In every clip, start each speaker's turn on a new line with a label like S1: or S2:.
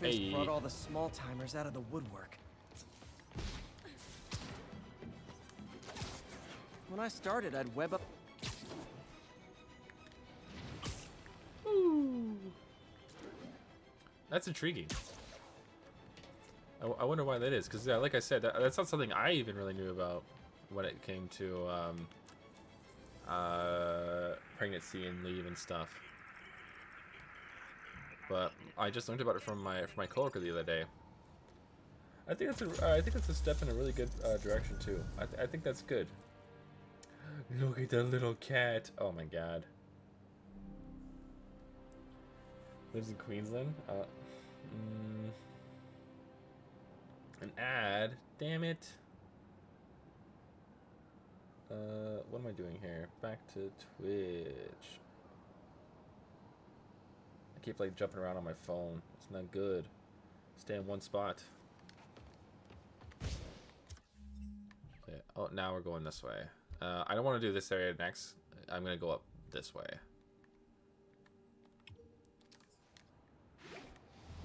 S1: Fisk
S2: Hey.
S1: brought all the small timers out of the woodwork. When I started, I'd web up.
S2: That's intriguing. I, w- I wonder why that is, because yeah, like I said, that, that's not something I even really knew about when it came to um, uh, pregnancy and leave and stuff. But I just learned about it from my from my coworker the other day. I think that's a uh, I think that's a step in a really good uh, direction too. I, th- I think that's good. Look at the little cat. Oh my god. Lives in Queensland. Uh, mm, an ad. Damn it. Uh, what am I doing here? Back to Twitch. I keep like jumping around on my phone. It's not good. Stay in one spot. Okay. Oh, now we're going this way. Uh, I don't want to do this area next. I'm gonna go up this way.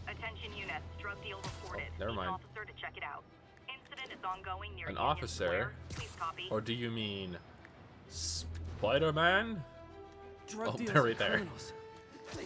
S3: Attention units, drug deal reported.
S2: Oh, never
S3: Need an officer to check it out. Incident is ongoing near
S2: An
S3: Union
S2: officer?
S3: Please copy.
S2: Or do you mean Spider-Man?
S1: Drug
S2: Oh,
S1: dealers
S2: they're right there.
S1: criminals. They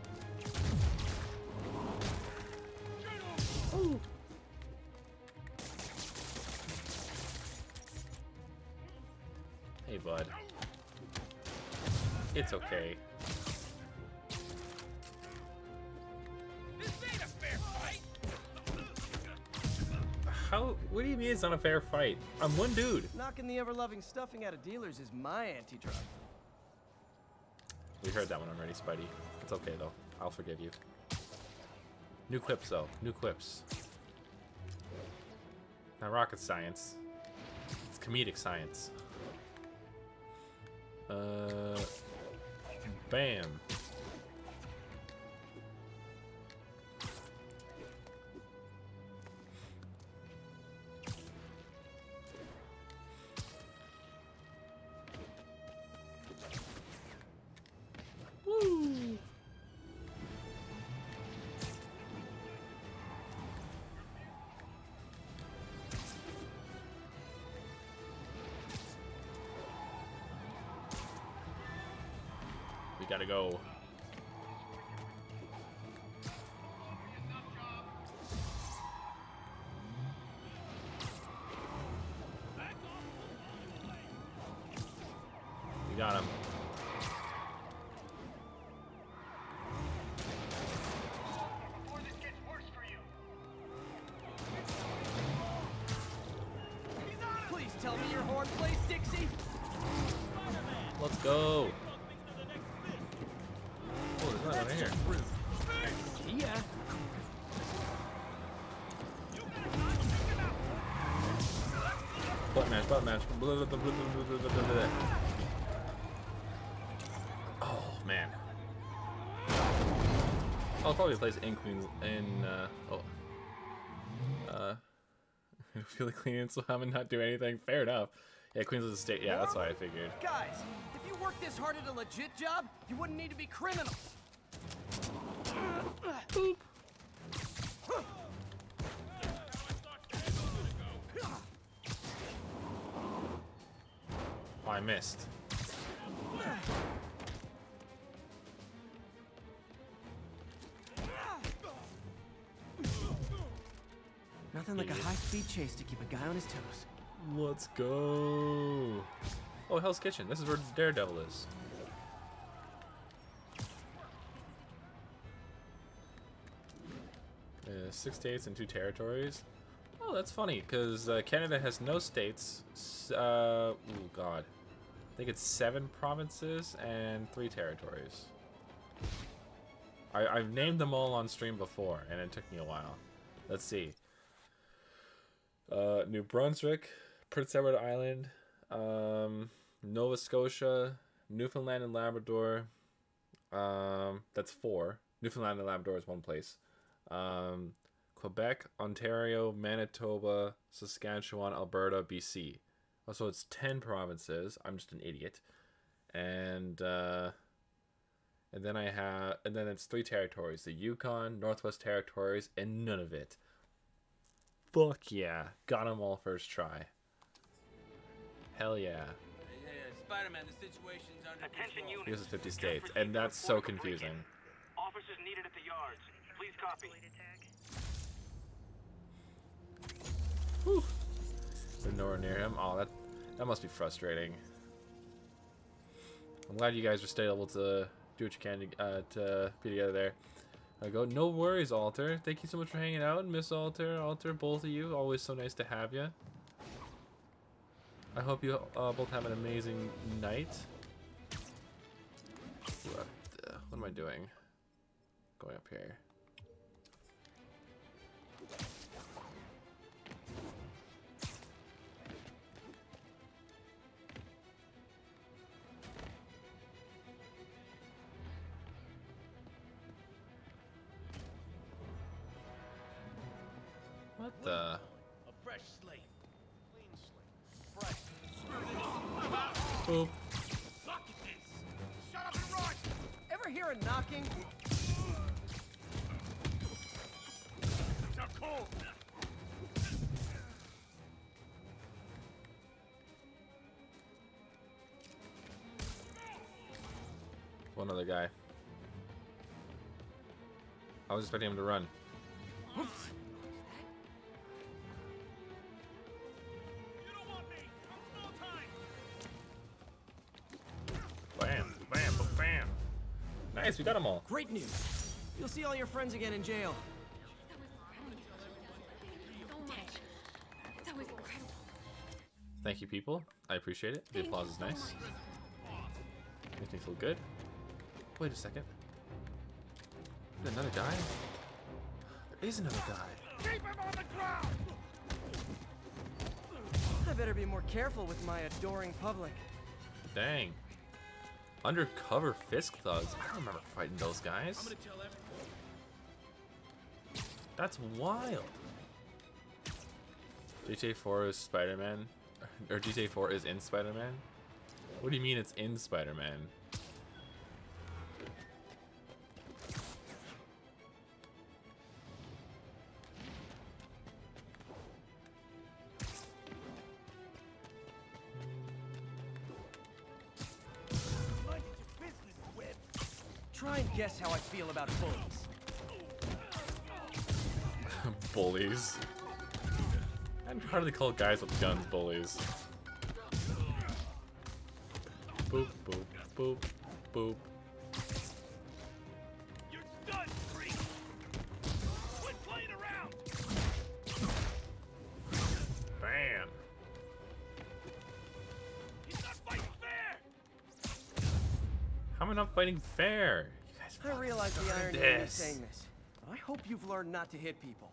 S4: Get over.
S2: Hey, bud. It's okay.
S4: This ain't a fair fight.
S2: How? What do you mean it's not a fair fight? I'm one dude.
S1: Knocking the ever-loving stuffing out of dealers is my anti-drug.
S2: We heard that one already, Spidey. It's okay though. I'll forgive you. New clips though. New clips. Not rocket science. It's comedic science. Uh. Bam. Gotta go. Blah, blah. Oh man. I'll probably place in Queen in uh oh. Uh I feel like cleaning so I'm not do anything. Fair enough. Yeah, Queensland State. Yeah, that's why I figured.
S1: Guys, if you worked this hard at a legit job, you wouldn't need to be criminals.
S2: Oh, I missed.
S1: Nothing like a high-speed chase to keep a guy on his toes.
S2: Let's go. Oh, Hell's Kitchen. This is where Daredevil is. Uh, six states and two territories. Oh, that's funny because uh, Canada has no states. Uh, oh God, think it's seven provinces and three territories. I, I've named them all on stream before, and it took me a while. Let's see. Uh, New Brunswick, Prince Edward Island, um, Nova Scotia, Newfoundland and Labrador. Um, that's four. Newfoundland and Labrador is one place. Um, Quebec, Ontario, Manitoba, Saskatchewan, Alberta, BC. Oh, so it's ten provinces. I'm just an idiot. And uh, and then I have, and then it's three territories: the Yukon, Northwest Territories, and Nunavut. Fuck yeah, got them all first try. Hell yeah.
S5: Hey, hey, Spider-Man, the situation's under
S3: Attention
S5: control.
S3: units.
S2: Here's the 50 states, and that's so
S3: report of a break-in.
S2: confusing.
S3: Officers needed at the yards. Please copy.
S2: Whew. They're nowhere near him. Oh, that that must be frustrating. I'm glad you guys are still able to do what you can to, uh, to be together there. I go, no worries, Alter. Thank you so much for hanging out, Miss Alter, Alter, both of you. Always so nice to have you. I hope you uh, both have an amazing night. What, the- what am I doing? Going up here. What the?
S4: A fresh slate. Clean slate. Fresh.
S2: Boop.
S4: Suck at this. Shut up and run.
S1: Ever hear a knocking?
S4: Now cool.
S2: One other guy. I was expecting him to run. We got them all.
S1: Great news. You'll see all your friends again in jail.
S6: That was incredible.
S2: Thank you, people. I appreciate it. The
S6: Thank
S2: applause is
S6: so
S2: nice.
S6: much.
S2: Makes me feel good. Wait a second. Is there another guy? There is another guy.
S4: Keep him on the ground.
S1: I better be more careful with my adoring public.
S2: Dang. Undercover Fisk thugs. I don't remember fighting those guys.
S4: I'm gonna tell everyone.
S2: That's wild. GTA 4 is Spider-Man, or GTA 4 is in Spider-Man. What do you mean it's in Spider-Man? Hardly call guys with guns bullies. Boop, boop, boop, boop.
S4: You're done, freak. Quit playing around.
S2: Bam.
S4: He's not fighting fair.
S2: How am I not fighting fair? You guys
S1: I
S2: fucking
S1: realize the irony in me saying this. I hope you've learned not to hit people.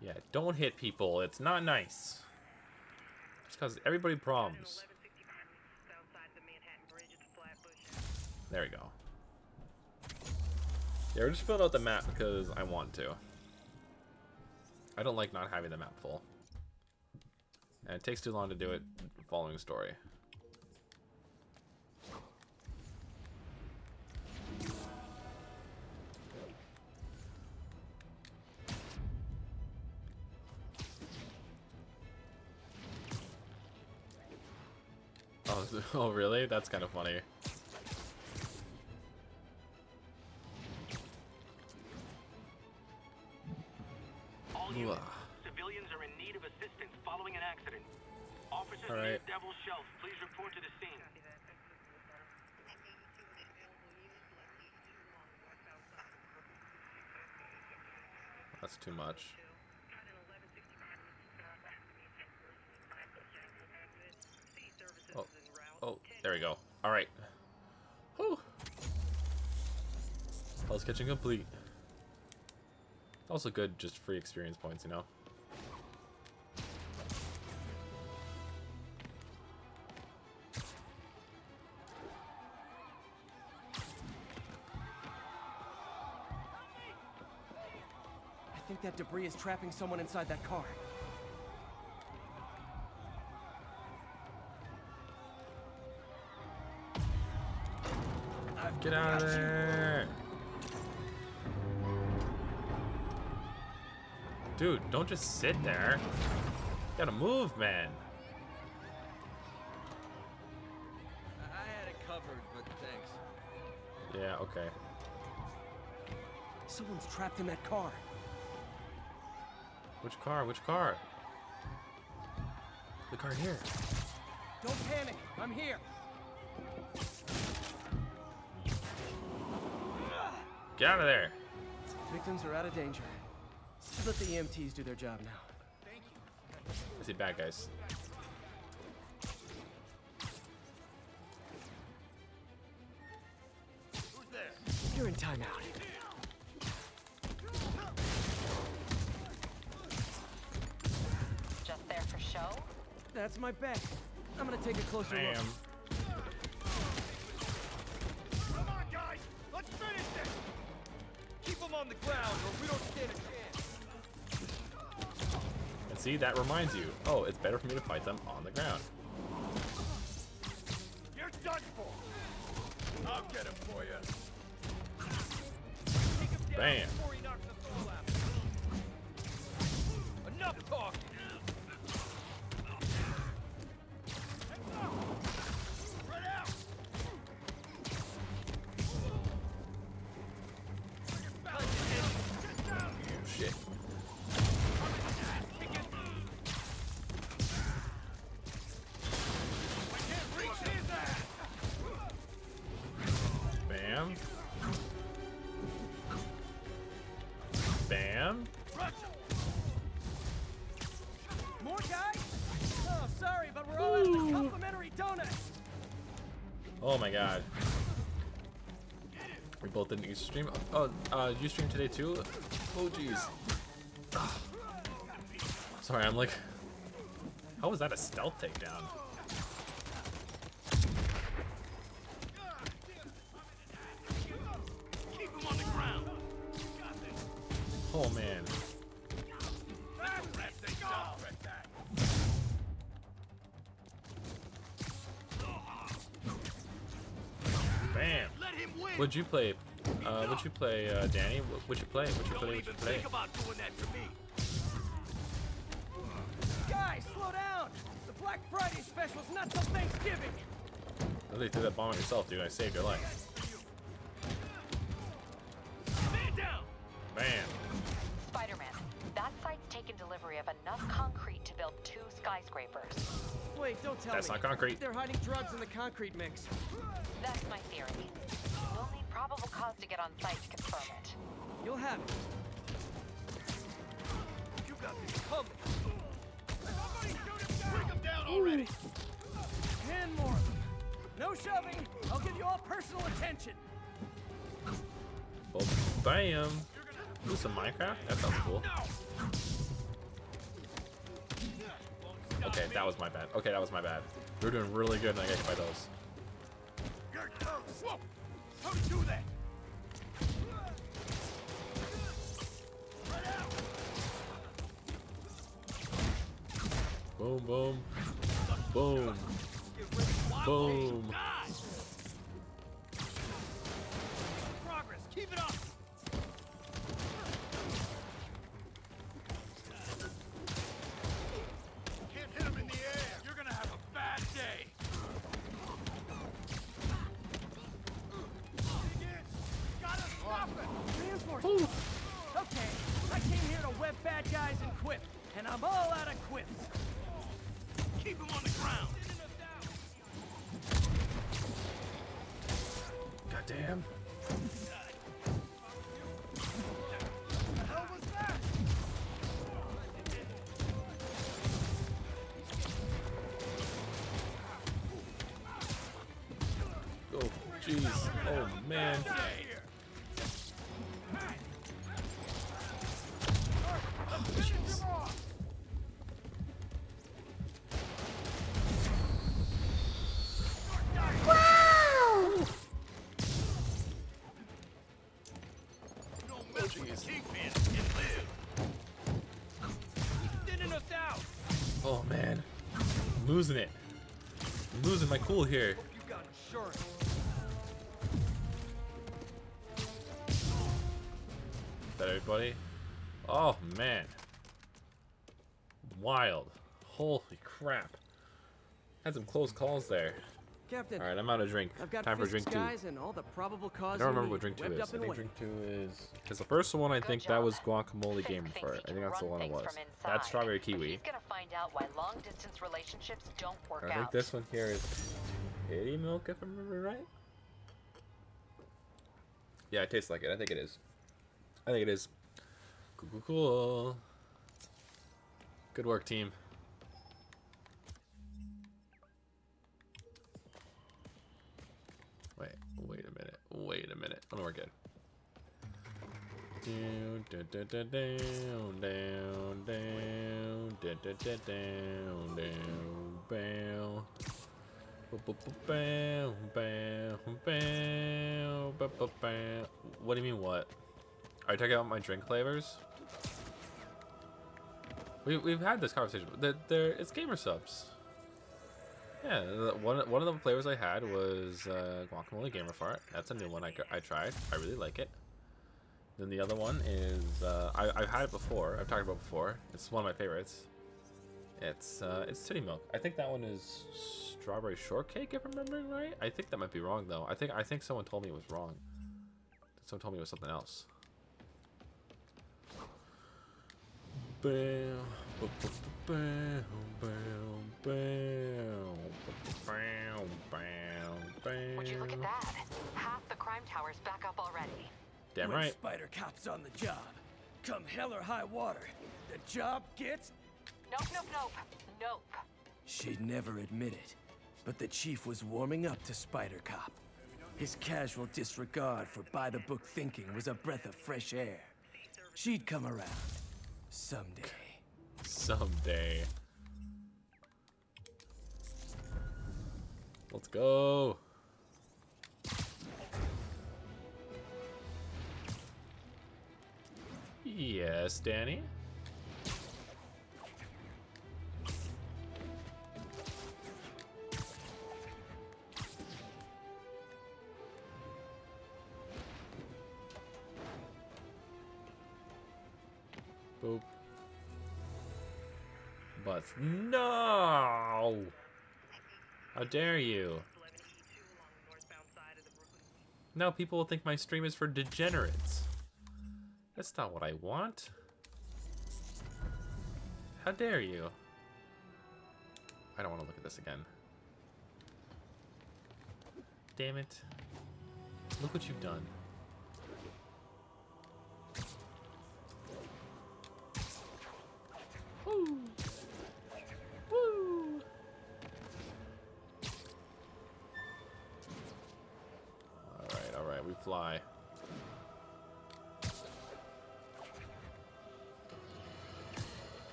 S2: Yeah, don't hit people. It's not nice. It's because everybody problems. There we go. Yeah, we're just filling out the map because I want to. I don't like not having the map full. And it takes too long to do it following story. Oh, really? That's kind of funny.
S3: All units. Ah. Civilians are in need of assistance following an accident. Officers
S2: All
S3: near
S2: right.
S3: Devil's Shelf, please report to the scene.
S2: That's too much. There we go. Alright. Whew. Hell's Kitchen complete. Also good, just free experience points, you know?
S5: I think that debris is trapping someone inside that car.
S2: Out of there! Dude, don't just sit there. You gotta move, man.
S7: I I had it covered, but thanks.
S2: Yeah, okay.
S5: Someone's trapped in that car.
S2: Which car? Which car? The car here.
S5: Don't panic. I'm here.
S2: Get out of there.
S5: Victims are out of danger. Just let the EMTs do their job now.
S2: I see bad guys.
S4: Who's there?
S5: You're in timeout.
S8: Just there for show?
S5: That's my bet. I'm gonna take a closer
S2: Bam.
S5: look.
S4: Ground or we don't stand a chance.
S2: And see, that reminds you. Oh, it's better for me to fight them on the ground.
S4: You're done for! I'll get him for you.
S2: Bam. Use stream. Oh, uh, you stream today too? Oh jeez. Sorry, I'm like. How was that a stealth takedown? Would you play? Uh, would you play, uh, Danny? What would you play? Would you
S4: Don't
S2: play? Would you play?
S4: think about doing that to me!
S5: Guys, slow down. The Black Friday special's not till Thanksgiving.
S2: They threw that bomb at yourself, dude. I saved your life.
S4: Man down!
S2: Bam.
S8: Spider-Man, that site's taken delivery of enough concrete to build two skyscrapers.
S5: Wait, don't tell
S2: That's
S5: me.
S2: not concrete.
S5: They're hiding drugs in the concrete mix.
S8: That's my theory. We'll need probable cause to get on site to confirm it.
S5: You'll have it.
S4: You got this coming! Somebody shoot him down! Bring him down already!
S5: Ten more of them. No shoving. I'll give you all personal attention.
S2: Well, bam. Ooh, some Minecraft? That sounds cool. Okay, that was my bad. Okay, that was my bad. We were doing really good and I got hit by those. Boom, boom. Boom. Boom.
S4: Progress! Keep it up! It!
S5: Okay, I came here to web bad guys and quip, and I'm all out of quips.
S4: Keep him on the ground!
S2: Goddamn.
S4: The hell was that?
S2: Oh, jeez. Oh, man. Losing it. I'm losing my cool here.
S4: You.
S2: That everybody? Oh man. Wild. Holy crap. Had some close calls there.
S1: Captain,
S2: Alright, I'm out of drink.
S1: I've got
S2: Time for
S1: physics
S2: drink two.
S1: and all the probable
S2: I don't remember what
S1: need
S2: drink two
S1: webbed
S2: is. I think
S1: waiting.
S2: drink two is because the first one I
S8: Good
S2: think that was guacamole
S8: Fisk
S2: game for it. I think that's the one it
S8: things
S2: was.
S8: from
S2: That's strawberry kiwi.
S8: He's gonna find out why long distance relationships don't work
S2: I think this one here is kitty milk if I remember right. Yeah, it tastes like it. I think it is. I think it is. Cool, cool, cool. Good work, team. Wait a minute. Oh no, we're good. Down, down, down, down, down, down, down, down, down, down, down. What do you mean what? Are you talking about my drink flavors? We, we've had this conversation. They're, they're, it's Gamer Supps. Yeah, one, one of the flavors I had was uh, guacamole gamer fart. That's a new one I, I tried. I really like it. Then the other one is uh, I, I've had it before. I've talked about before. It's one of my favorites. It's uh, it's titty milk. I think that one is strawberry shortcake. If I'm remembering right. I think that might be wrong though. I think I think someone told me it was wrong. Someone told me it was something else. Bam, ba- ba- bam, bam, bam, bam, bam, bam.
S8: Would you look at that? Half the crime tower's back up already.
S2: Damn
S1: when
S2: right.
S1: Spider Cop's on the job, come hell or high water, the job gets.
S8: Nope, nope, nope. Nope.
S1: She'd never admit it, but the chief was warming up to Spider Cop. His casual disregard for by the book thinking was a breath of fresh air. She'd come around someday.
S2: Someday. Let's go. Yes, Danny. No! How dare you? Now people will think my stream is for degenerates. That's not what I want. How dare you? I don't want to look at this again. Damn it. Look what you've done. Fly.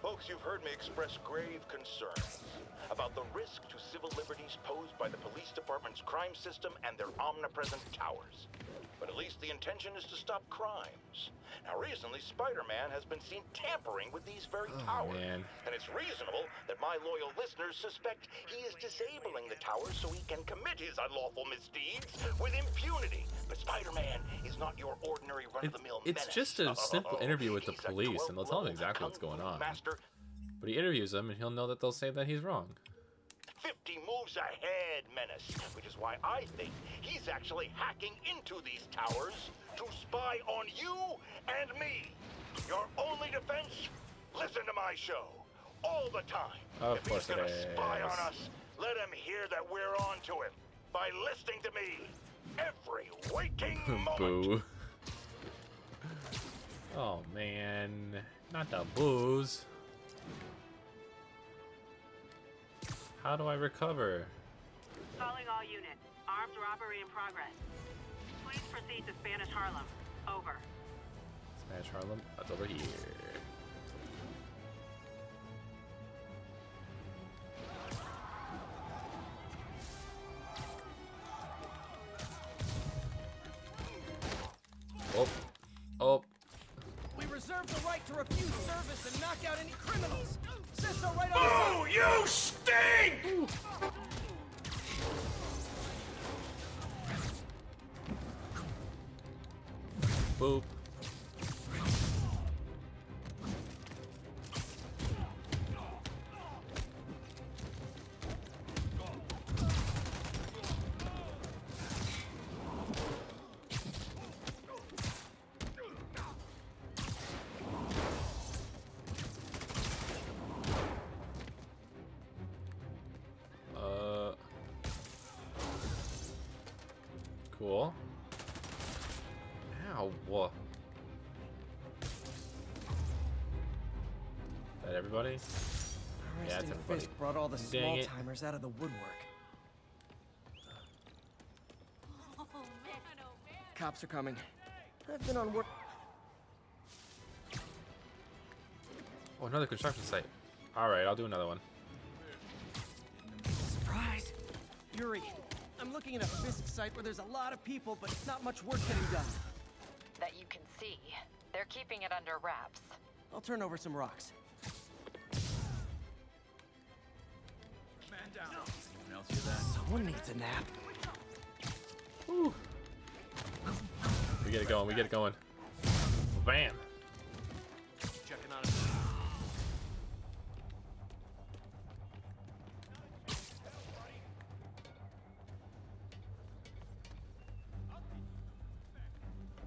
S9: Folks, you've heard me express grave concerns about the risk to civil liberties posed by the police department's crime system and their omnipresent towers. But at least the intention is to stop crimes. Now, recently, Spider-Man has been seen tampering with these very oh, towers.
S2: man.
S9: And it's reasonable that my loyal listeners suspect he is disabling the towers so he can commit his unlawful misdeeds with impunity. But Spider-Man is not your ordinary run-of-the-mill
S2: it's
S9: menace.
S2: just a simple interview with the police, and they'll tell him exactly what's going on.
S9: Master
S2: But he interviews them, and he'll know that they'll say that he's wrong.
S9: 50 moves ahead menace, which is why I think he's actually hacking into these towers to spy on you and me. Your only defense? Listen to my show all the time.
S2: Of
S9: if
S2: course
S9: he's gonna
S2: it
S9: spy
S2: is.
S9: on us, let him hear that we're on to him by listening to me every waking moment.
S2: Boo. Oh man, not the booze. How do I recover?
S10: Calling all units. Armed robbery in progress. Please proceed to Spanish Harlem. Over.
S2: Spanish Harlem, that's over here. That? Yeah, it's
S5: Arresting
S2: everybody.
S5: Fisk brought all the
S2: Dang
S5: small
S2: it.
S5: timers out of the woodwork. Cops are coming. I've been on work.
S2: Oh, another construction site. Alright, I'll do another one.
S5: Surprise! Yuri, I'm looking at a Fisk site where there's a lot of people, but it's not much work getting done.
S8: That you can see. They're keeping it under wraps.
S5: I'll turn over some rocks. Someone needs a nap.
S2: We get it going, we get it going. Bam!
S4: Checking on it.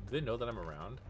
S2: Do they know that I'm around?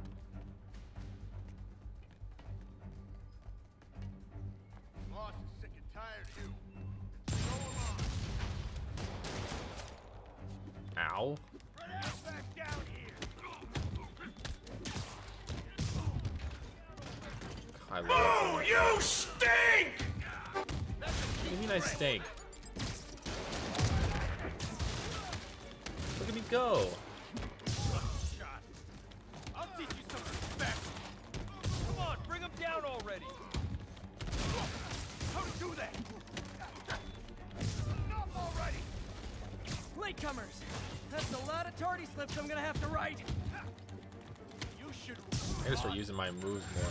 S2: Using my moves more.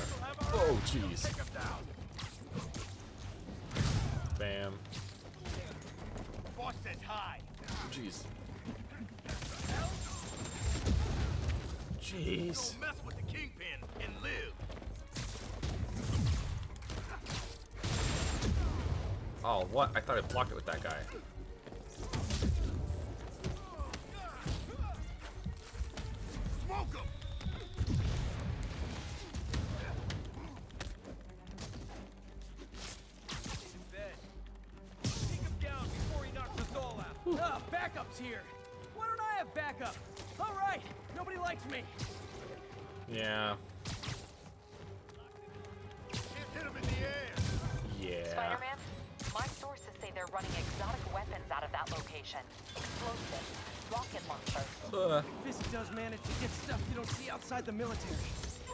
S2: Oh, jeez.
S4: take him down.
S2: Bam.
S4: Boss.
S2: Jeez. Jeez.
S4: Mess with the kingpin and live.
S2: Oh, what? I thought I blocked it with that guy.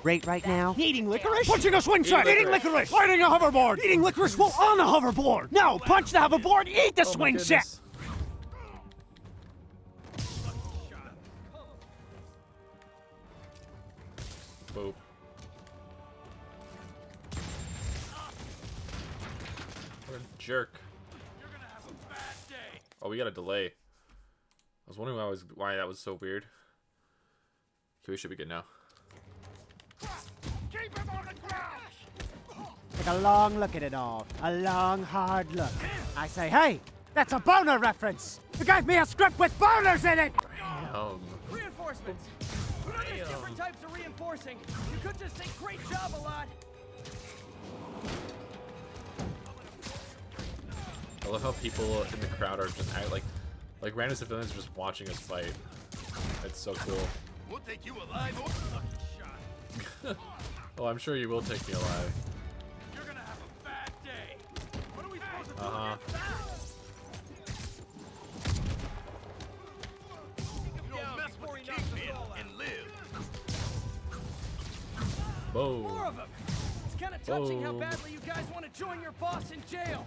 S11: Rate right now.
S12: Eating licorice?
S11: Punching a swing set.
S2: Eating
S11: Eating
S2: licorice.
S11: licorice. Riding a hoverboard. Eating licorice while on a hoverboard. No, punch the hoverboard. Eat the
S2: oh
S11: swing set.
S2: Boop. What a jerk.
S4: You're gonna have a bad day.
S2: Oh, we got a delay. I was wondering why, I was, why that was so weird. Okay, we should be good now.
S12: Take a long look at it all. A long, hard look. I say, hey, that's a boner reference. You gave me a script with boners in it.
S2: Um,
S5: Reinforcements. You know there's different types of reinforcing. You could just say great job a lot.
S2: I love how people in the crowd are just act like, like random civilians just watching us fight. It's so cool.
S4: We'll take you alive or lucky shot.
S2: Oh, I'm sure you will take me alive.
S4: You're gonna have a bad day. What are we supposed to do
S2: Uh huh.
S4: against? You don't mess with the kingpin and live.
S2: Boom.
S5: More of them. It's kind of touching how badly you guys want to join your boss in jail.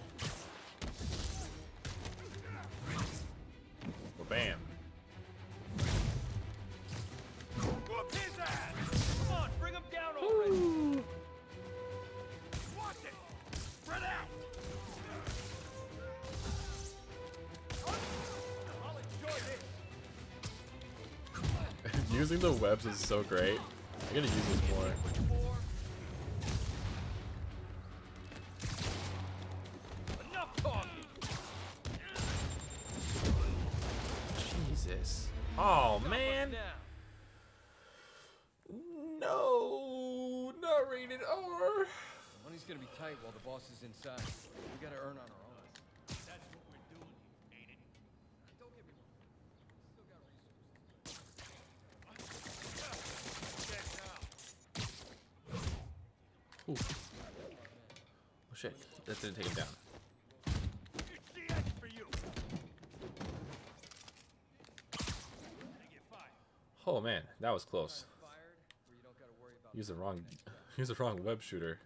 S2: Well, bam.
S4: Whoop his ass.
S2: Using the webs is so great. I'm gonna use this more. Jesus. Oh man. No not rated R.
S5: Money's gonna be tight while the boss is inside. We gotta earn on our own.
S6: That's what we're doing, ain't it?
S5: Don't get me wrong. Still got resources.
S2: Ooh. Oh shit, that didn't take him down.
S6: It's the X for you. Gonna get fired.
S2: Oh man, that was close.
S5: Fired, where you don't gotta worry about
S2: Use the wrong, use a wrong web shooter.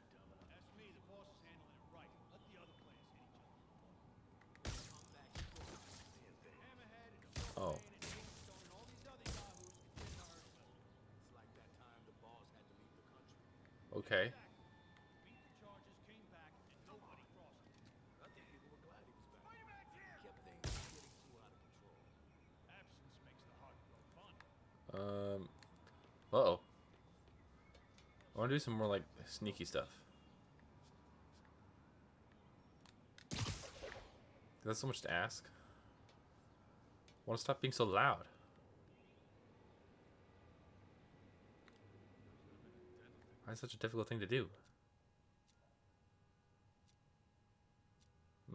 S2: Do some more like sneaky stuff. That's so much to ask. I want to stop being so loud. Why is such a difficult thing to do?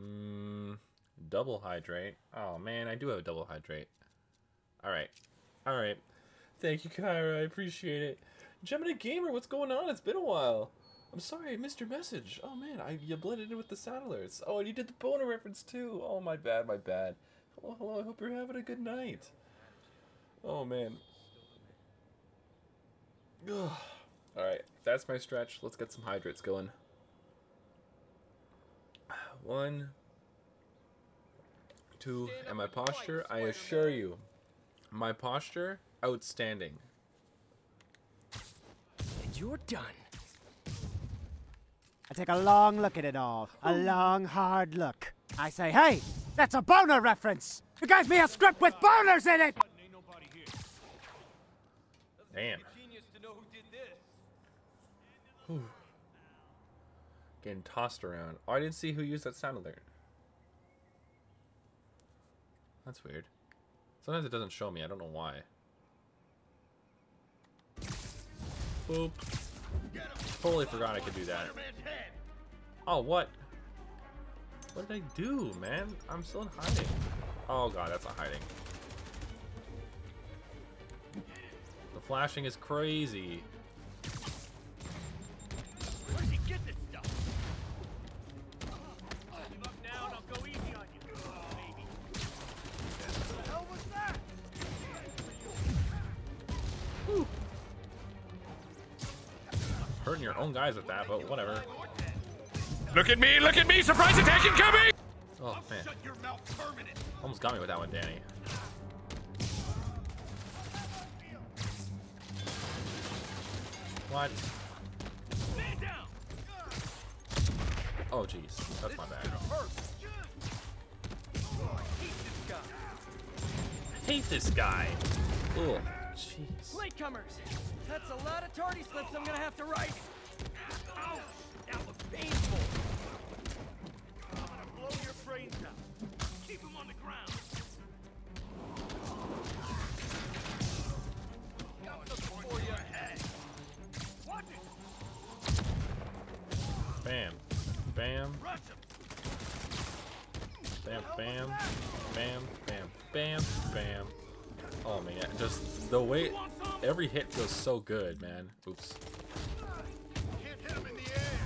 S2: Mmm. Double hydrate. Oh man, I do have a double hydrate. Alright. Alright. Thank you, Kyra. I appreciate it. Gemini Gamer, what's going on? It's been a while. I'm sorry I missed your message. Oh man, I you blended in with the sound alerts. Oh, and you did the boner reference too. Oh my bad, my bad. Hello, hello. I hope you're having a good night. Oh man. All right, that's my stretch. Let's get some hydrates going. One, two, and my posture. I assure you, my posture outstanding.
S1: And you're done.
S12: I take a long look at it all. A long, hard look. I say, hey, that's a boner reference. You gave me a script with boners in it!
S6: Ain't nobody here.
S2: Damn.
S5: Genius to know who did this.
S2: Getting tossed around. Oh, I didn't see who used that sound alert. That's weird. Sometimes it doesn't show me. I don't know why. Boop. Totally forgot I could do that. Oh, what? What did I do, man? I'm still in hiding. Oh god, that's not hiding. The flashing is crazy. Hurting own guys with that, but whatever.
S4: Look at me! Look at me! Surprise attack incoming!
S2: Oh man,
S6: Shut your mouth permanent.
S2: almost got me with that one, Danny. What? Oh jeez, that's my bad. I hate this guy. Ugh, jeez.
S5: Latecomers! That's a lot of tardy slips I'm gonna have to write.
S2: Bam, bam, bam, bam, bam, bam. Oh man, just the way every hit feels so good, man. Oops.
S6: Can't hit him in the air.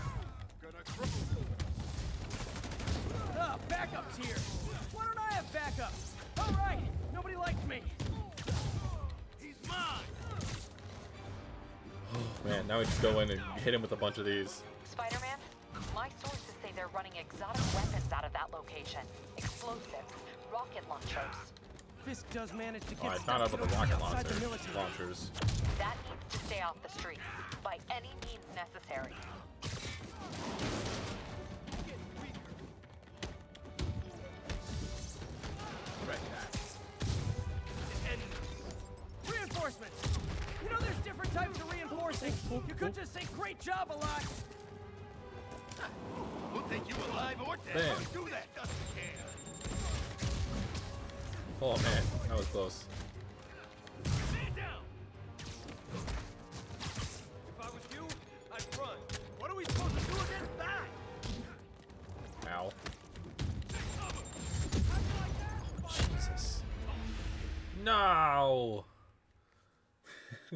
S6: Gonna cripple.
S5: Ah, backup's here. Why don't I have backup? All right, nobody likes me.
S6: He's mine.
S2: Man, now we just go in and hit him with a bunch of these.
S8: They're running exotic weapons out of that location. Explosives, rocket launchers.
S5: Fisk does manage to
S2: Oh, I found out about the rocket
S5: outside the
S2: launchers.
S8: That needs to stay off the streets, by any means necessary.
S5: Reinforcements! enforcing. You could just say great job a lot.
S4: We'll you alive or dead.
S2: Bam.
S4: Do that, doesn't.
S2: Oh man, that was close.
S4: Stand down. If I was you, I'd run. What are we supposed to do against that?
S2: Ow. Jesus. No!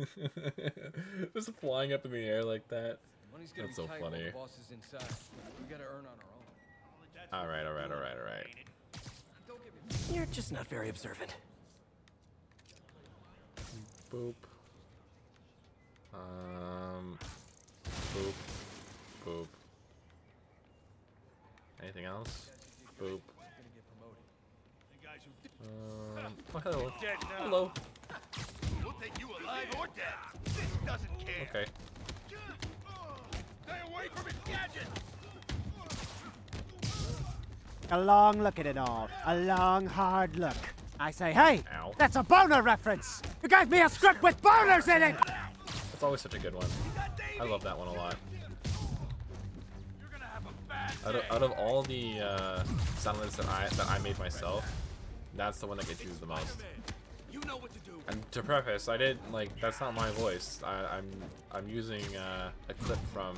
S2: Just flying up in the air like that.
S5: Money's gonna
S2: That's
S5: be
S2: so
S5: tight
S2: funny.
S5: the boss is inside. We gotta earn on our own.
S2: Alright, alright, alright, alright.
S1: You're just not very observant.
S2: Boop. Um. Boop. Boop. Anything else? Boop. Um. Oh, hello. Hello.
S4: We'll take you alive or dead. This doesn't care.
S2: Okay.
S4: Stay away from his gadget.
S12: A long look at it all. A long, hard look. I say, hey,
S2: Ow.
S12: that's a boner reference. You gave me a script with boners in it.
S2: That's always such a good one. I love that one a lot.
S4: You're gonna have a bad
S2: Out of, out of all the uh, sound that I that I made myself, that's the one that gets used the most. And to preface, I did like that's not my voice. I, I'm I'm using uh, a clip from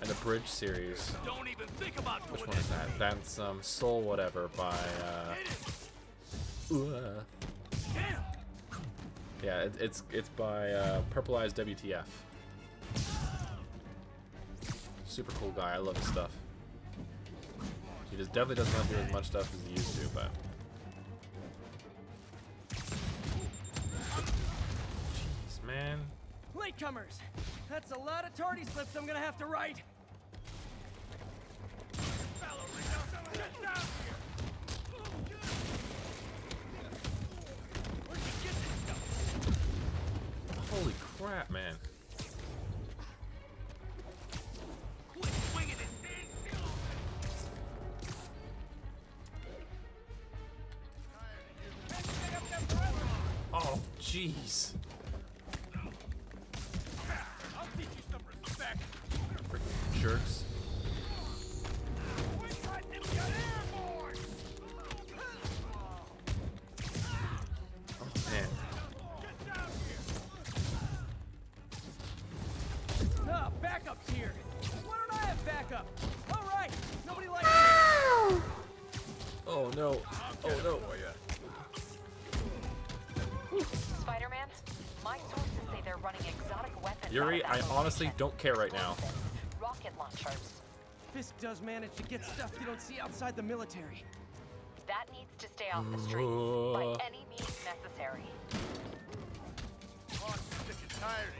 S2: an abridged series.
S4: Don't even think about
S2: Which one is that? That's um, Soul Whatever by. Uh, uh, yeah, it, it's it's by uh, Purple Eyes WTF. Super cool guy. I love his stuff. He just definitely does not do as much stuff as he used to, but. Man.
S5: Latecomers! That's a lot of tardy slips I'm gonna have to write.
S2: Holy crap, man. Oh, jeez.
S5: I have backup? All right, nobody likes
S2: Oh, no. Oh, no.
S8: Oh, Spider-Man, my sources say they're running exotic weapons.
S2: Yuri, I honestly don't care right now.
S8: Rocket launchers.
S5: Fisk does manage to get stuff you don't see outside the military.
S8: That needs to stay off the streets by any means necessary.
S4: Boss is sick and tired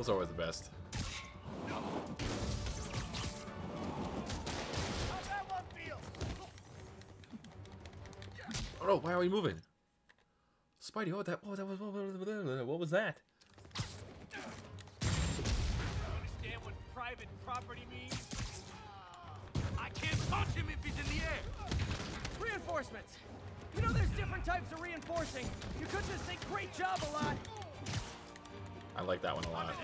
S2: Those are always the best. Oh no, why are we moving? Spidey, what that what that was oh, what, was- what was that?
S4: Understand what private property means? I can't him if he's in the air.
S5: Reinforcements! You know there's different types of reinforcing. You could just say great job a lot.
S2: I like that one a lot.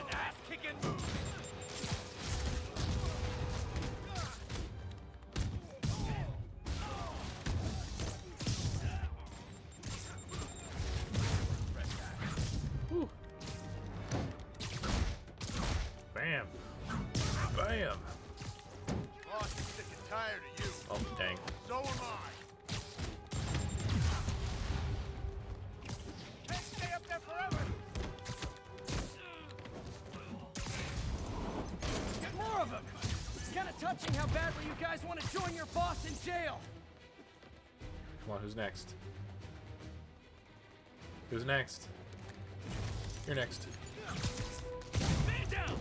S5: It's kind of touching how badly you guys want to join your boss in jail.
S2: Come on, who's next? Who's next? You're next.
S4: Man down.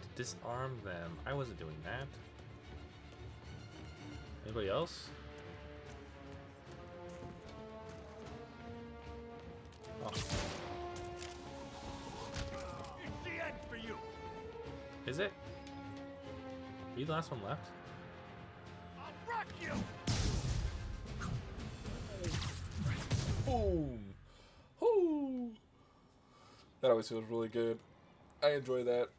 S2: Had to disarm them. I wasn't doing that. Anybody else? Oh,
S4: It's the end for you.
S2: is it? Are you the last one left?
S4: I'll rock you.
S2: Boom! Ooh. That always feels really good. I enjoy that.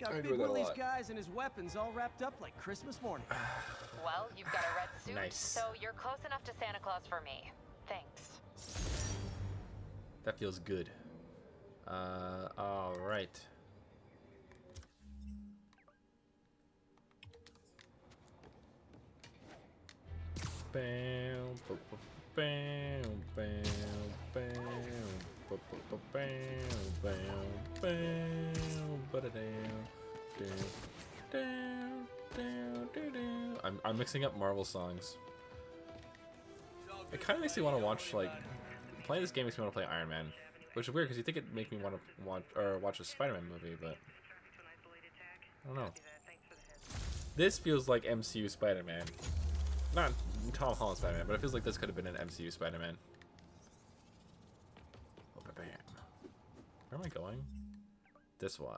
S5: Got
S2: I
S5: Big
S2: enjoy that a
S5: Willie's guys and his weapons all wrapped up like Christmas morning.
S8: Well, you've got a red suit,
S2: Nice.
S8: so you're close enough to Santa Claus for me. Thanks.
S2: That feels good. Uh, alright. Bam, ba- ba- bam, bam, bam, ba- ba- ba- bam, bam, I'm, I'm mixing up Marvel songs. It kind of makes me want to watch like playing this game makes me want to play Iron Man, which is weird because you think it'd make me want to watch or watch a Spider-Man movie, but I don't know. This feels like MCU Spider-Man, not Tom Holland Spider-Man, but it feels like this could have been an MCU Spider-Man. Oh, ba- bam. Where am I going? This one.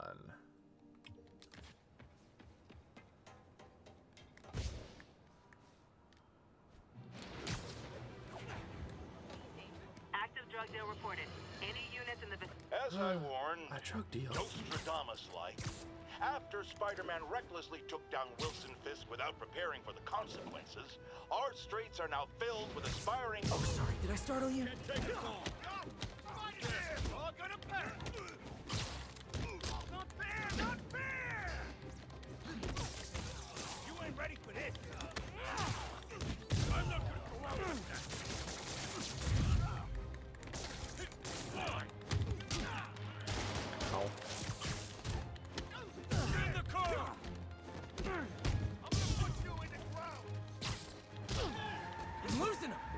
S10: Active drug deal reported. Any units in the.
S9: As I uh, warned,
S2: A drug deal.
S9: Nostradamus-like, after Spider-Man recklessly took down Wilson Fisk without preparing for the consequences, our streets are now filled with aspiring...
S5: Oh, sorry. Did I startle you?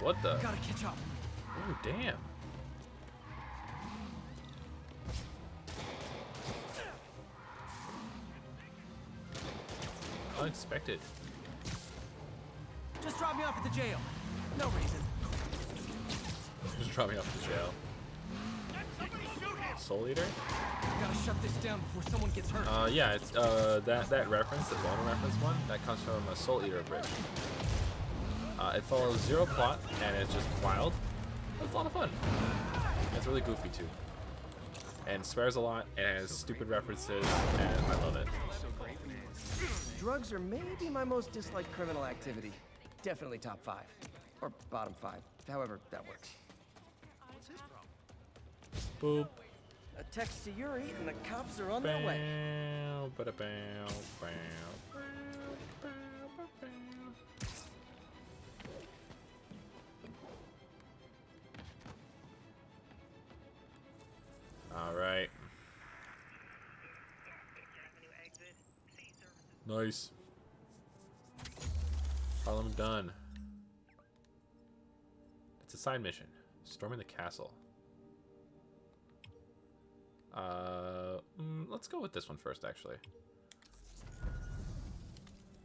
S2: What the?
S5: Gotta catch up.
S2: Oh, damn. Unexpected.
S5: Just drop me off at the jail. No reason.
S2: Just drop me off at the jail.
S4: Somebody shoot him.
S2: Soul Eater?
S5: Gotta shut this down before someone gets hurt.
S2: Uh, yeah, it's, uh, that, that reference, the Boner reference one, that comes from a Soul Eater bridge. Uh, it follows zero plot, and it's just wild. It's a lot of fun. It's really goofy, too. And swears a lot, and has stupid references, and I love it.
S5: Drugs are maybe my most disliked criminal activity. Definitely top five. Or bottom five. However that works.
S2: Boop.
S5: A text to Yuri and the cops are on their way.
S2: Bow, bow, bow, bow. Nice. Harlem done. It's a side mission. Storming the castle. Uh, mm, let's go with this one first, actually.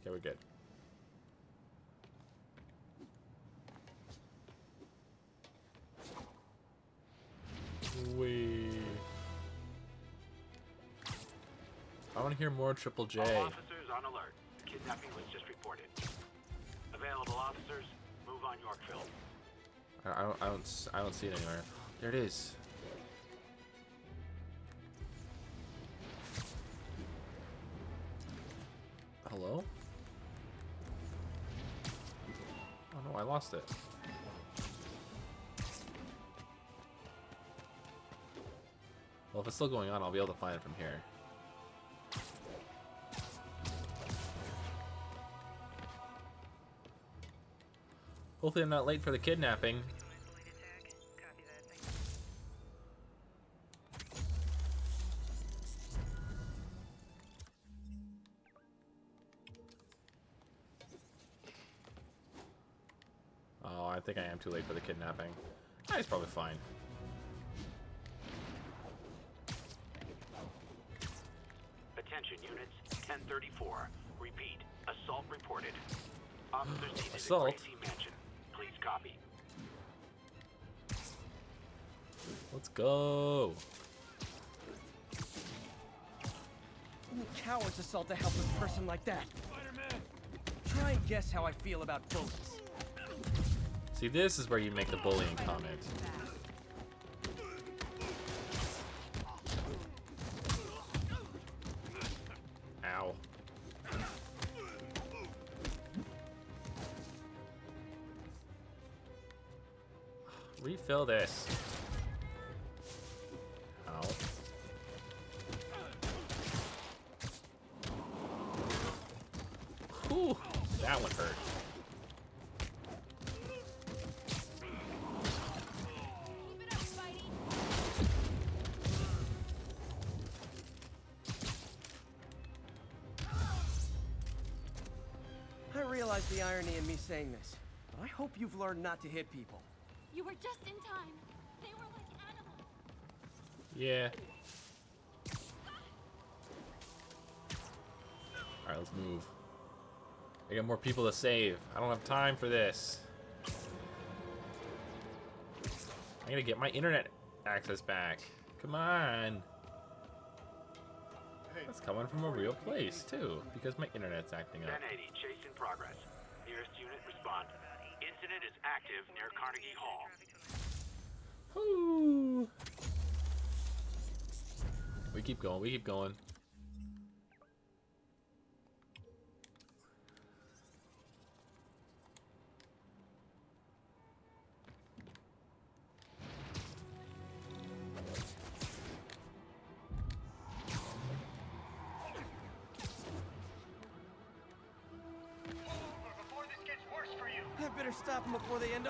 S2: Okay, we're good. We. I want to hear more Triple J.
S3: On alert. Kidnapping was just reported. Available officers, move on Yorkville.
S2: I don't, I don't, I don't see it anywhere. There it is. Hello? Oh no, I lost it. Well, if it's still going on, I'll be able to find it from here. Hopefully I'm not late for the kidnapping. Oh, I think I am too late for the kidnapping. Ah, he's probably fine.
S3: Attention units, 1034. Repeat, assault reported. Officers needed
S2: Assault? Go.
S5: Only cowards assault a helpless person like that. Try and guess how I feel about bullets.
S2: See, this is where you make the bullying comment. Ow. Refill this. That one hurt.
S5: I realize the irony in me saying this. but I hope you've learned not to hit people.
S13: You were just in time. They were like animals.
S2: Yeah. Alright, let's move. I got more people to save. I don't have time for this. I gotta get my internet access back. Come on. That's coming from a real place, too, because my internet's acting up.
S3: 1080, chase in progress. Nearest unit, respond. Incident is active near Carnegie Hall.
S2: Woo. We keep going, we keep going.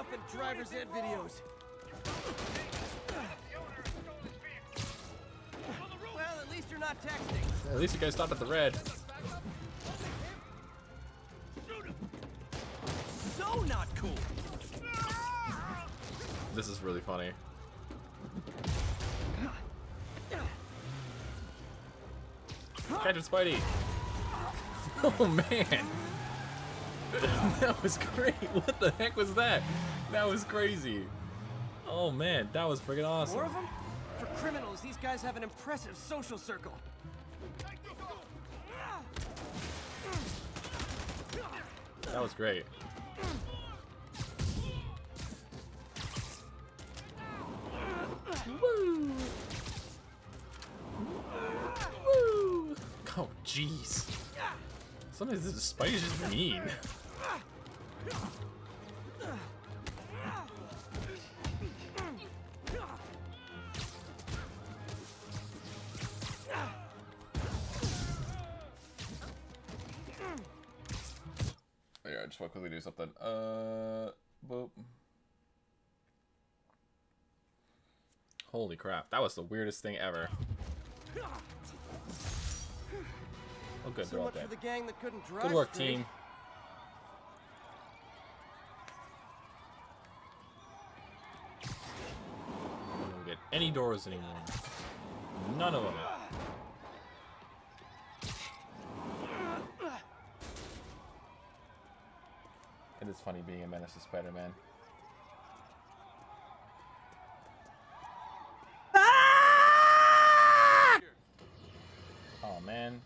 S5: Up in driver's ed videos. Well, at least you're not texting.
S2: At least you guys stopped at the red.
S5: So not cool.
S2: This is really funny. Catch it, Spidey! Oh man! that was great! What the heck was that? That was crazy! Oh man, that was freaking awesome!
S5: More of them? For criminals, these guys have an impressive social circle.
S2: That was great. Woo! Woo! Oh, jeez. Sometimes this Spidey's just mean. Do something. Uh, boop. Holy crap, that was the weirdest thing ever. Oh good,
S5: So
S2: they're all dead.
S5: the gang that couldn't drive
S2: Good work, team. We don't get any doors anymore. None of them. It is funny being a menace to Spider-Man. Oh man.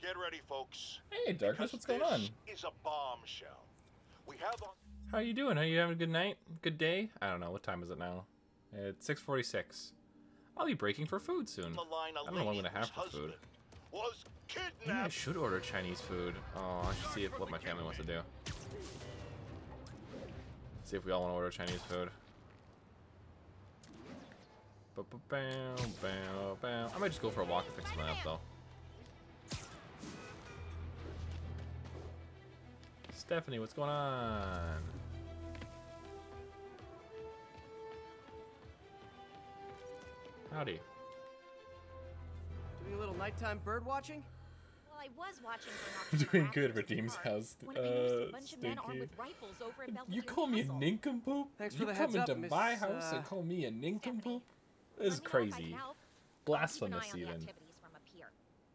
S9: Get ready, folks.
S2: Hey, Darkness, what's going on?
S9: Is a bombshell. We have on
S2: How you doing? Are you having a good night? Good day? I don't know. What time is it now? It's 6:46. I'll be breaking for food soon.
S9: the line a
S2: I don't know what I'm
S9: lady
S2: gonna have for food.
S9: husband Was
S2: Maybe I should order Chinese food. Oh, I should see if what my family wants to do. See if we all want to order Chinese food. Ba-ba-bam, bam, bam. I might just go for a walk and fix my up though. Stephanie, what's going on? Howdy.
S5: Doing a little nighttime bird watching?
S14: Well, I was watching for
S2: Doing good, Redeem's house.
S14: when I
S2: Uh,
S14: a bunch of men armed
S2: Stinky.
S14: with rifles over in Belvedere
S2: You call me a nincompoop?
S5: Thanks
S2: you
S5: for the
S2: come
S5: heads up,
S2: into
S5: Miss,
S2: my house
S5: uh,
S2: and call me a nincompoop?
S14: Let
S2: This is
S14: me know if I can
S2: crazy. Blasphemous,
S14: Keep an eye on the
S2: even.
S14: activities from up here.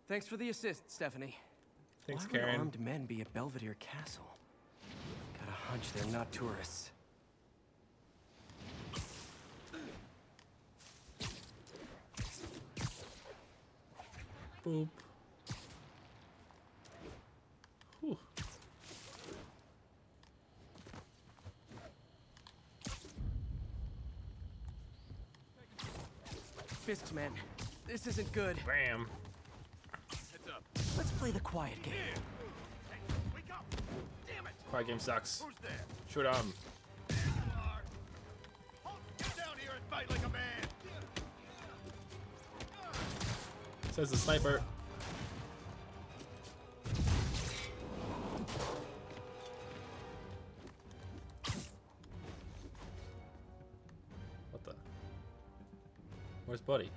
S5: Thanks for the assist, Stephanie.
S2: Thanks,
S5: Why would
S2: Karen.
S5: armed men be at Belvedere Castle? Got a hunch they're not tourists.
S2: Boop.
S5: Fisk's men. This isn't good.
S2: Bam.
S4: Heads up.
S5: Let's play the quiet game.
S4: Wake up! Damn it!
S2: Quiet game sucks.
S4: Who's there?
S2: Shoot him.
S4: There you are. Hulk, get down here and fight like a man.
S2: Says the sniper. Buddy?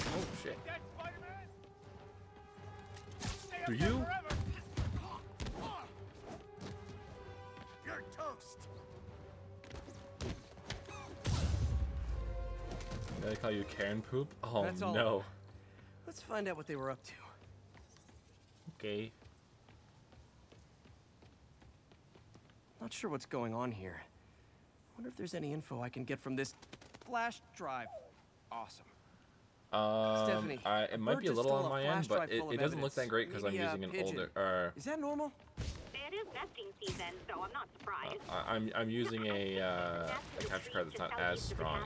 S2: Oh shit. Do you?
S4: You're toast.
S2: I call you Karen poop? Oh
S5: That's all.
S2: no.
S5: Let's find out what they were up to.
S2: Okay.
S5: Sure what's going on here. I wonder if there's any info I can get from this flash drive. Awesome.
S2: Um,
S5: Stephanie,
S2: I, it might be a little on my end, but it, it doesn't look that great because I'm using an
S5: pigeon.
S2: older. Uh,
S5: Is that normal?
S10: It is vesting season, so I'm not surprised.
S2: I- I'm I'm using a uh, a capture card that's not as strong.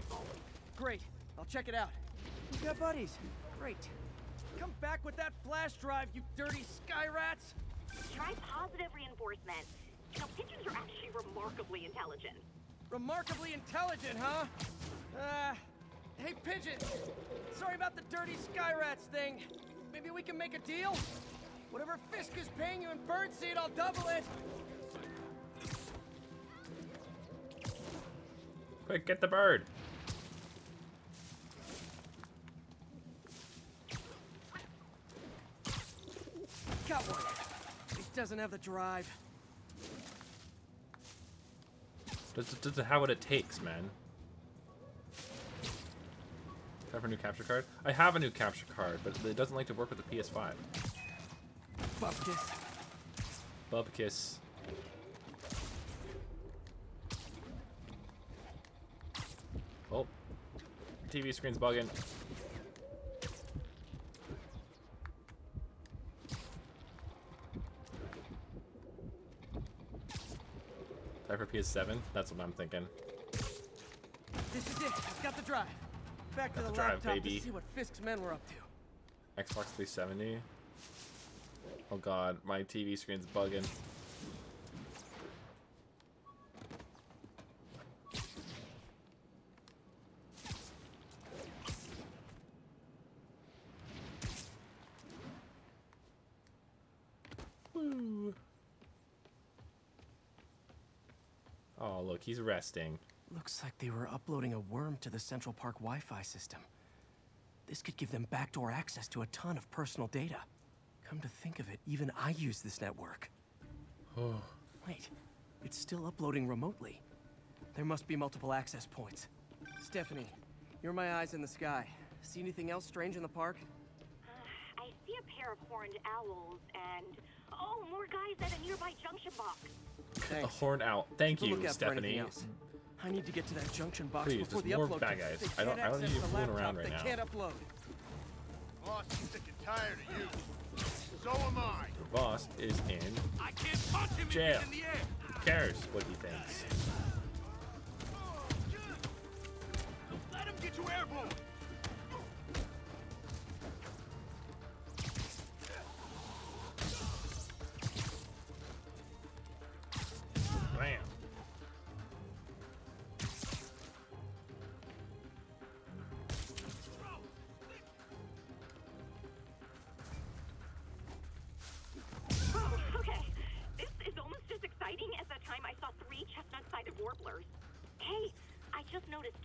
S5: Great. I'll check it out. We've got buddies. Great. Come back with that flash drive, you dirty sky rats!
S10: Try positive reinforcement. You know, pigeons are actually remarkably intelligent.
S5: Remarkably intelligent, huh? Uh, hey, Pigeon. Sorry about the dirty sky rats thing. Maybe we can make a deal? Whatever Fisk is paying you in birdseed, I'll double it.
S2: Quick, get the bird.
S5: Got one. He doesn't have the drive.
S2: Does it doesn't have what it takes, man. Time for a new capture card? I have a new capture card, but it doesn't like to work with the PS5.
S5: Bupkis.
S2: Bubkiss. Oh. TV screen's bugging. For PS7? That's what I'm thinking.
S5: This is it. I've got the drive. Back to the,
S2: the drive,
S5: laptop
S2: baby.
S5: to see what Fisk's men were up to.
S2: Xbox 370. Oh god, my TV screen's bugging. He's resting.
S5: Looks like they were uploading a worm to the Central Park Wi-Fi system. This could give them backdoor access to a ton of personal data. Come to think of it, even I use this network.
S2: Oh.
S5: Wait, it's still uploading remotely. There must be multiple access points. Stephanie, you're my eyes in the sky. See anything else strange in the park?
S10: Uh, I see a pair of horned owls and oh, more guys at a nearby junction box.
S2: A horn out. Thank
S5: We'll
S2: you,
S5: look out for anything
S2: Stephanie.
S5: I need to get to that junction box
S2: Please,
S5: before the
S2: more
S5: upload.
S2: bad guys.
S5: They
S2: I don't-
S5: can't
S2: I don't need
S5: access
S2: you
S5: the
S2: fooling around right
S5: they
S2: now.
S5: can't upload.
S4: Boss is sick and tired of you. So am I.
S2: Voss is in
S4: I can't punch him
S2: Jail.
S4: if in the air.
S2: Who cares what he thinks?
S4: Oh, Let him get you airborne.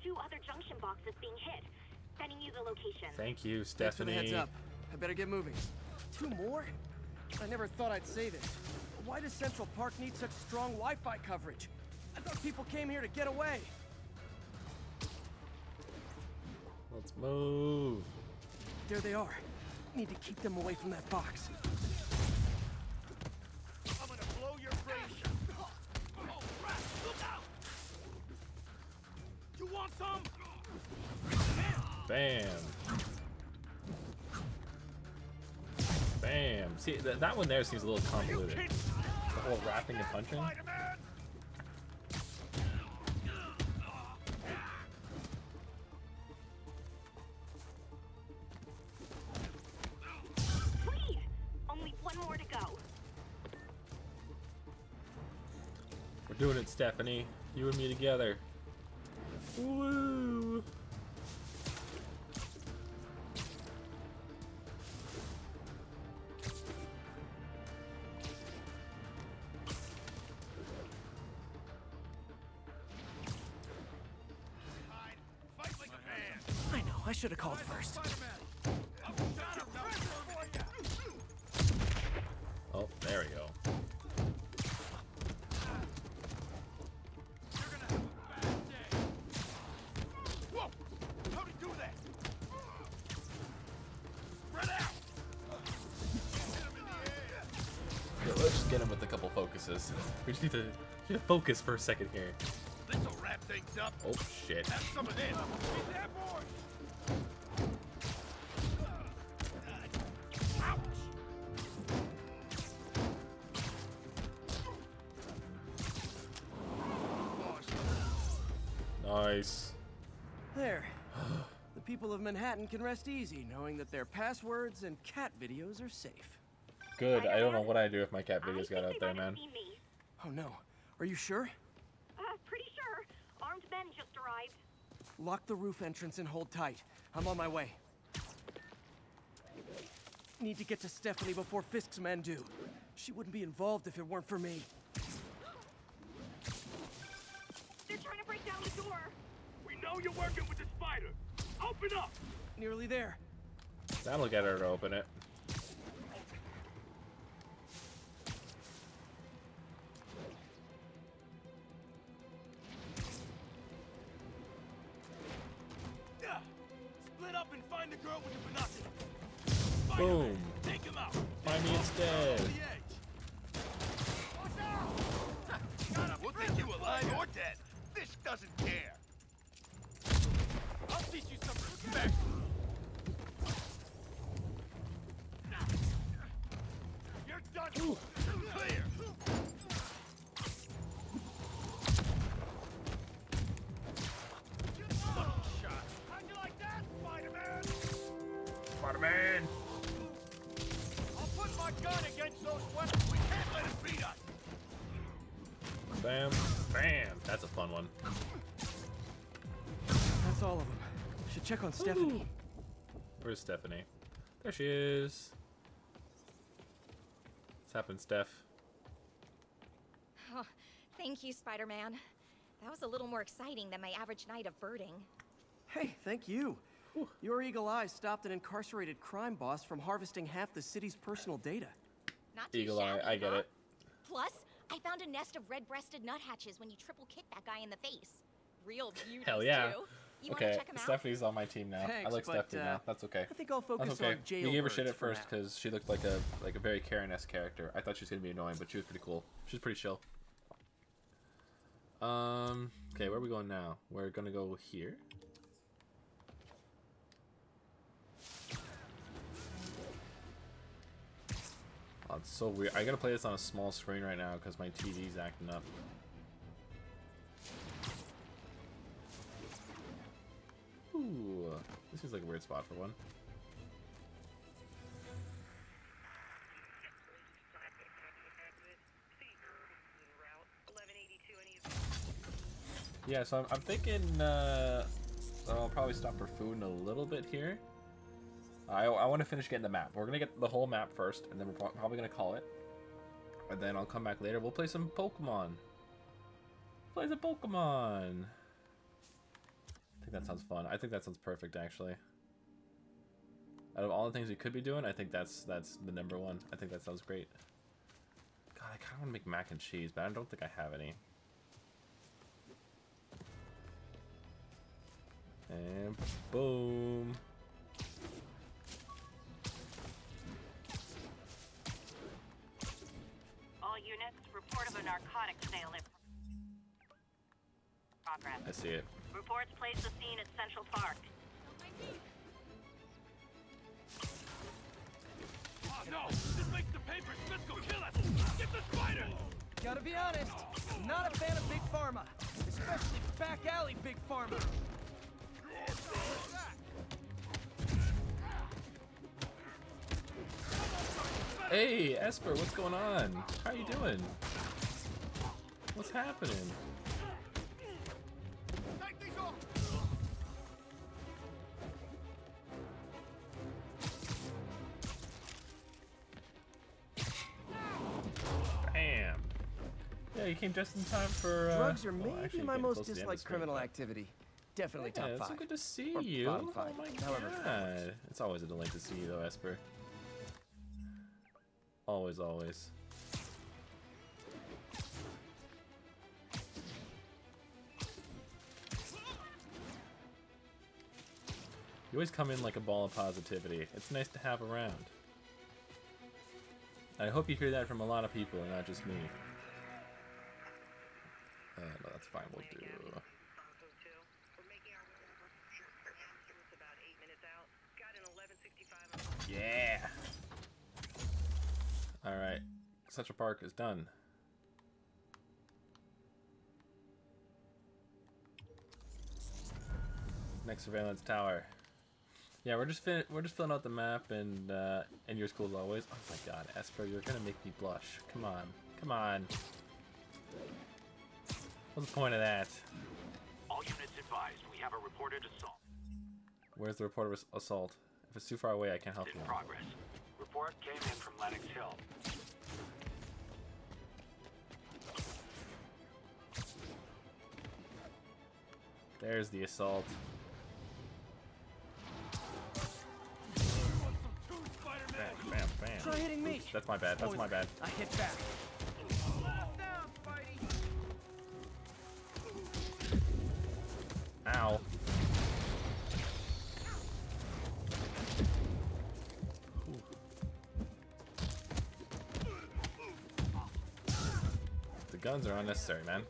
S10: two other junction boxes being hit. Sending
S15: you the location.
S2: Thank you, Stephanie.
S5: Thanks for the heads up. I better get moving. Two more? I never thought I'd say this. Why does Central Park need such strong Wi-Fi coverage? I thought people came here to get away.
S2: Let's move.
S5: There they are. Need to keep them away from that box.
S2: Bam. That one there seems a little convoluted. The whole wrapping and punching.
S15: Please! Only one more to go.
S2: We're doing it, Stephanie. You and me together. Woo! Need to, need to focus for a second here.
S4: This'll wrap things up.
S2: Oh, shit.
S4: Have some of this. Get that boy!
S2: Nice.
S5: There. the people of Manhattan can rest easy knowing that their passwords and cat videos are safe.
S2: Good. I don't know what I'd do if my cat videos got out there, man.
S5: Oh no. Are you sure?
S15: Uh, pretty sure. Armed men just arrived.
S5: Lock the roof entrance and hold tight. I'm on my way. Need to get to Stephanie before Fisk's men do. She wouldn't be involved if it weren't for me.
S15: They're trying to break down the door.
S4: We know you're working with the spider. Open up!
S5: Nearly there.
S2: That'll get her to open it. Boom. Find me instead.
S4: We'll take you alive or dead. This doesn't care. I'll teach you some respect. You're done. Clear.
S2: Bam. Bam. That's a fun one.
S5: That's all of them. Should check on Stephanie.
S2: Where's Stephanie? There she is. What's happened, Steph?
S14: Oh, thank you, Spider-Man. That was a little more exciting than my average night of birding.
S5: Hey, thank you. Your eagle eyes stopped an incarcerated crime boss from harvesting half the city's personal data.
S14: Not too
S2: Eagle eye. I get
S14: huh?
S2: it.
S14: Plus, I found a nest of red-breasted nuthatches when you triple kick that guy in the face. Real beauties,
S2: Hell yeah.
S14: too. You
S2: okay,
S14: wanna out?
S2: Stephanie's on my team now. I
S5: Thanks,
S2: like
S5: but,
S2: Stephanie
S5: uh,
S2: now. That's okay.
S5: I think I'll focus
S2: That's okay.
S5: on
S2: We gave her shit at first because she looked like a like a very Karen-esque character. I thought she was gonna be annoying, but she was pretty cool. She's pretty chill. Um. Okay, where are we going now? We're gonna go here. Oh, it's so weird. I gotta play this on a small screen right now because my TV's acting up. Ooh, this seems like a weird spot for one. Yeah, so I'm, I'm thinking uh, I'll probably stop for food in a little bit here. I, I want to finish getting the map. We're going to get the whole map first, and then we're probably going to call it. And then I'll come back later. We'll play some Pokemon. Play some Pokemon. I think that sounds fun. I think that sounds perfect, actually. Out of all the things we could be doing, I think that's that's the number one. I think that sounds great. God, I kind of want to make mac and cheese, but I don't think I have any. And boom.
S10: Units, report of a narcotics sale in progress.
S2: I see it.
S10: Reports place the scene at Central Park.
S4: Oh no! This makes the papers. Let's go kill us! Get the spider!
S5: Gotta be honest, not a fan of Big Pharma. Especially back alley Big Pharma.
S2: Hey, Esper, what's going on? How are you doing? What's happening? Bam. Yeah, you came just in time for. Uh,
S5: Drugs are
S2: well,
S5: maybe my most
S2: close to the end of
S5: disliked criminal
S2: but-
S5: activity. Definitely
S2: Yeah,
S5: top
S2: it's
S5: five.
S2: so good to see
S5: Or
S2: you. Oh my
S5: however it falls.
S2: god. It's always a delight to see you though, Esper. Always, always. You always come in like a ball of positivity. It's nice to have around. I hope you hear that from a lot of people and not just me. Uh, no, that's fine. We'll do. Yeah. All right. Central Park is done. Next surveillance tower. Yeah, we're just fin we're just filling out the map and uh, and your school as always. Oh my God, Esper, you're gonna make me blush. Come on, come on. What's the point of that?
S3: All units advised, we have a reported assault
S2: Where's the report of assault? If it's too far away, I can't help
S3: in
S2: you.
S3: progress. Report came in from Lenox Hill.
S2: There's the assault. Bam, bam, bam.
S5: Try hitting me.
S2: Oops, that's my bad. That's my bad.
S5: I hit back.
S2: Ow. Guns are unnecessary, man.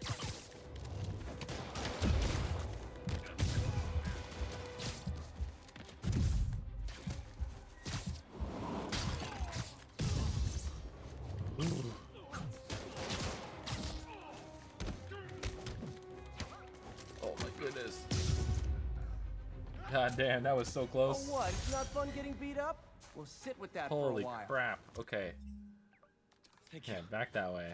S2: Oh my goodness. God damn, that was so
S5: Oh,
S2: close.
S5: what? It's not fun getting beat up? Well, sit with that
S2: Holy
S5: for a while.
S2: crap. Okay. Yeah, back that way.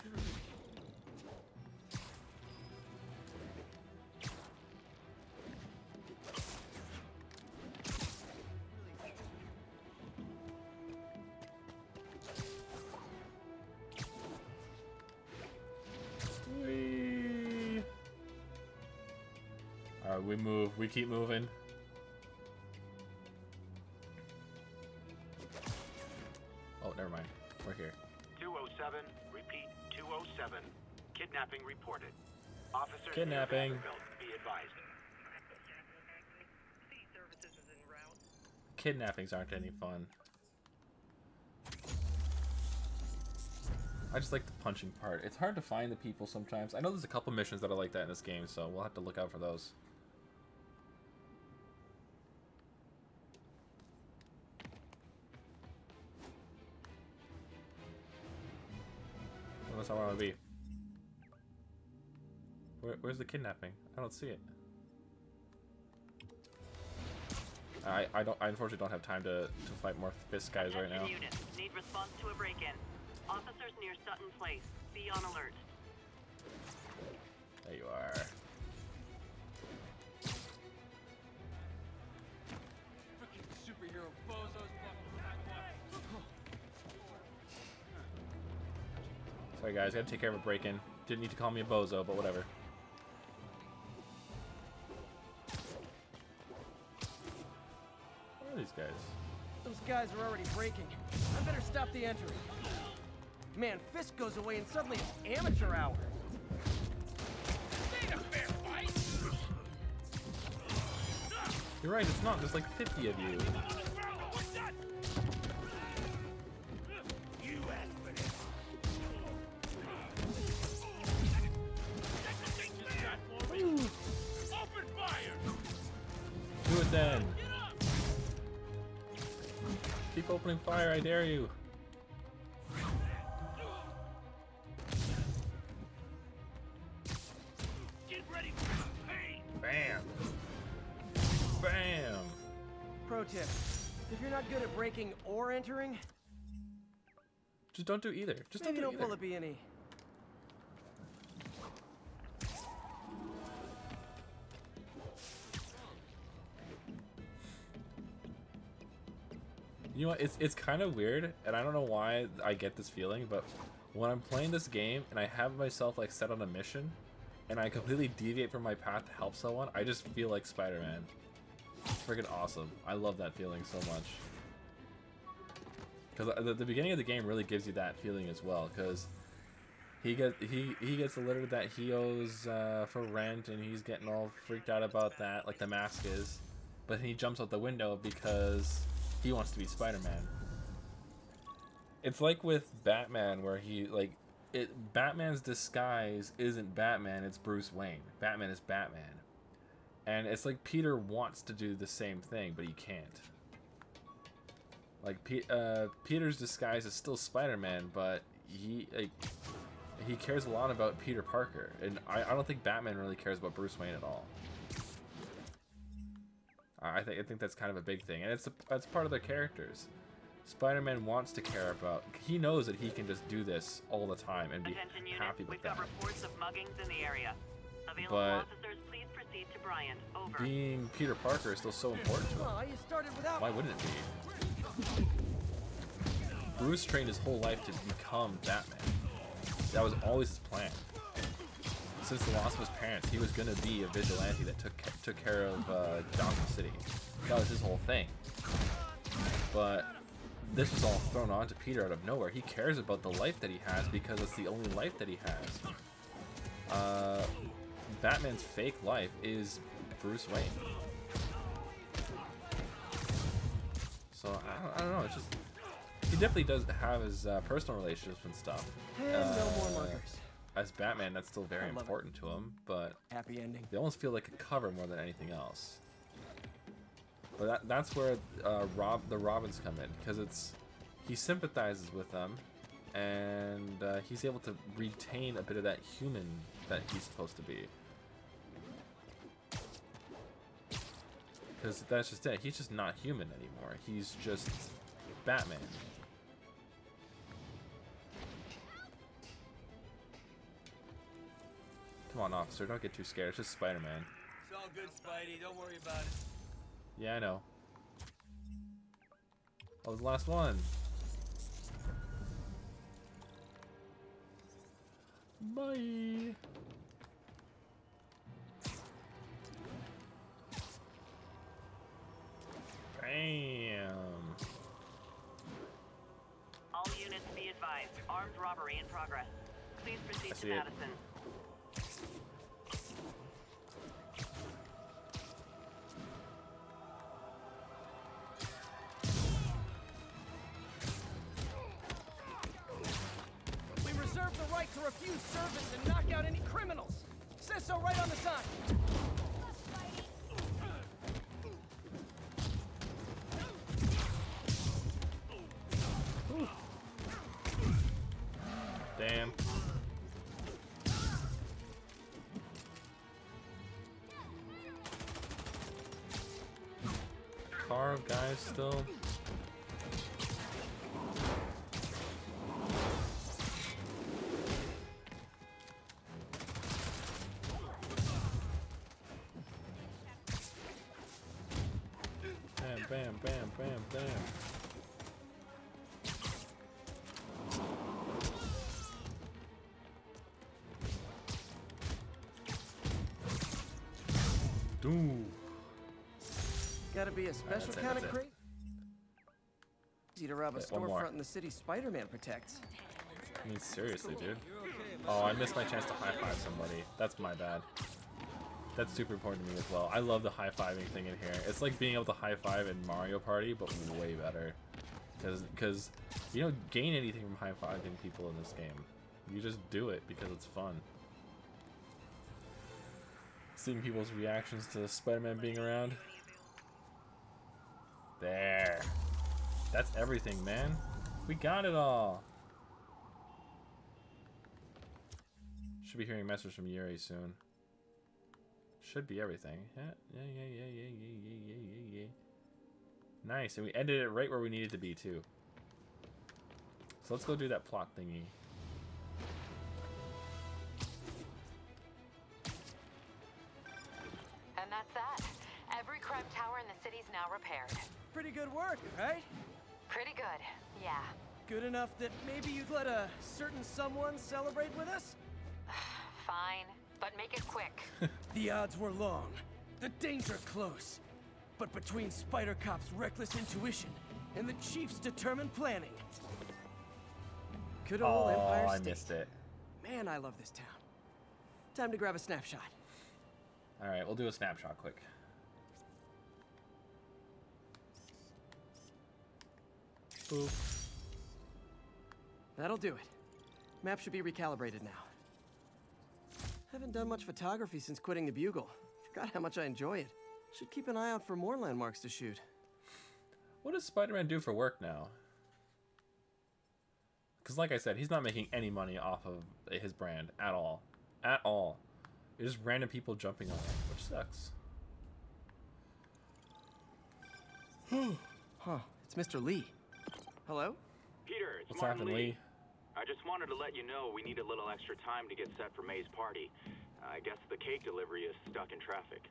S2: We move. We keep moving. Oh, never mind. We're here.
S3: 207, repeat, 207. Kidnapping reported. Officers
S2: Kidnapping.
S3: Be advised.
S2: Kidnappings aren't any fun. I just like the punching part. It's hard to find the people sometimes. I know there's a couple missions that are like that in this game, so we'll have to look out for those. Well, that's not where I want to be. Where, where's the kidnapping? I don't see it. I I don't I unfortunately don't have time to to fight more Fisk guys right now.
S10: Attention units. Need response to a break-in. Officers near Sutton Place. Be on alert.
S2: There you are.
S4: Freaking superhero bozos
S2: Sorry guys, gotta take care of a break-in. Didn't need to call me a bozo, but whatever. Where are these guys?
S5: Those guys are already breaking. I better stop the entry. Man, Fisk goes away and suddenly it's amateur hour.
S4: Ain't a fair fight.
S2: You're right, it's not. There's like 50 of you. Then. Keep opening fire, I dare you.
S4: Get ready for pain.
S2: Bam. Bam.
S5: Pro tip. If you're not good at breaking or entering,
S2: Just don't do either. Just
S5: maybe
S2: don't do
S5: pull
S2: either.
S5: a B and E.
S2: You know what? It's it's kind of weird, and I don't know why I get this feeling, but when I'm playing this game and I have myself like set on a mission, and I completely deviate from my path to help someone, I just feel like Spider-Man. It's freaking awesome. I love that feeling so much. Because the, the beginning of the game really gives you that feeling as well. Because he gets he he gets a letter that he owes uh, for rent, and he's getting all freaked out about that, like the mask is. But he jumps out the window because he wants to be Spider-Man. It's like with Batman, where he like it. Batman's disguise isn't Batman; it's Bruce Wayne. Batman is Batman, and it's like Peter wants to do the same thing, but he can't. Like Pe- uh, Peter's disguise is still Spider-Man, but he like he cares a lot about Peter Parker, and I, I don't think Batman really cares about Bruce Wayne at all. I think I think that's kind of a big thing, and it's a, that's part of their characters. Spider-Man wants to care about. He knows that he can just do this all the time and be
S10: Attention unit.
S2: happy with
S10: We've
S2: that.
S10: got reports of muggings in the area. Available
S2: But-
S10: officers, please proceed to Bryant. Over.
S2: Being Peter Parker is still so important to him.
S5: You started without
S2: Why wouldn't it be? Bruce trained his whole life to become Batman. That was always his plan. Since the loss of his parents, he was gonna be a vigilante that took took care of uh, Gotham City. That was his whole thing. But this was all thrown onto Peter out of nowhere. He cares about the life that he has because it's the only life that he has. Uh, Batman's fake life is Bruce Wayne. So I don't, I don't know. It's just he definitely does have his uh, personal relationships and stuff.
S5: And no more
S2: Uh,
S5: muggers.
S2: As Batman, that's still very
S5: I love it.
S2: important to him, but
S5: Happy ending.
S2: they almost feel like a cover more than anything else. But that, that's where uh, Rob the Robins come in because it's he sympathizes with them, and uh, he's able to retain a bit of that human that he's supposed to be. Because that's just it. He's just not human anymore. He's just Batman. Come on, officer. Don't get too scared. It's just Spider-Man.
S4: It's all good, Spidey. Don't worry about it.
S2: Yeah, I know. That was the last one. Bye. Bam.
S10: All units be advised. Armed robbery in progress. Please proceed to
S2: see it.
S5: Refuse service and knock out any criminals. Says so right on the sign.
S2: Damn. Car guys still.
S5: Gotta be a special
S2: it,
S5: kind of crate. easy to rob a
S2: Okay, one more.
S5: storefront in the city Spider-Man protects.
S2: I mean, seriously, dude. Oh, I missed my chance to high five somebody. That's my bad. That's super important to me as well. I love the high fiving thing in here. It's like being able to high five in Mario Party, but way better. Because because you don't gain anything from high fiving people in this game. You just do it because it's fun. Seeing people's reactions to Spider-Man being around. There. That's everything, man. We got it all. Should be hearing a message from Yuri soon. Should be everything. Yeah, yeah, yeah, yeah, yeah, yeah, yeah, yeah, yeah. Nice, and we ended it right where we needed to be too. So let's go do that plot thingy.
S8: That's that. Every crime tower in the city's now repaired.
S5: Pretty good work, right?
S8: Pretty good, yeah.
S5: Good enough that maybe you'd let a certain someone celebrate with us?
S8: Fine, but make it quick.
S1: The odds were long, the danger close. But between Spider Cop's reckless intuition and the Chief's determined planning.
S5: Good old
S2: Oh,
S5: Empire
S2: I missed it.
S5: Man, I love this town. Time to grab a snapshot.
S2: All right, we'll do a snapshot quick. Boop.
S5: That'll do it. Map should be recalibrated now. Haven't done much photography since quitting the Bugle. Forgot how much I enjoy it. Should keep an eye out for more landmarks to shoot.
S2: What does Spider-Man do for work now? Because, like I said, he's not making any money off of his brand at all, at all. It's just random people jumping on it, which sucks.
S5: huh, it's Mr. Li. Hello?
S3: Peter, it's
S2: What's
S3: Martin
S2: happening, Li?
S3: I just wanted to let you know we need a little extra time to get set for May's party. I guess the cake delivery is stuck in traffic.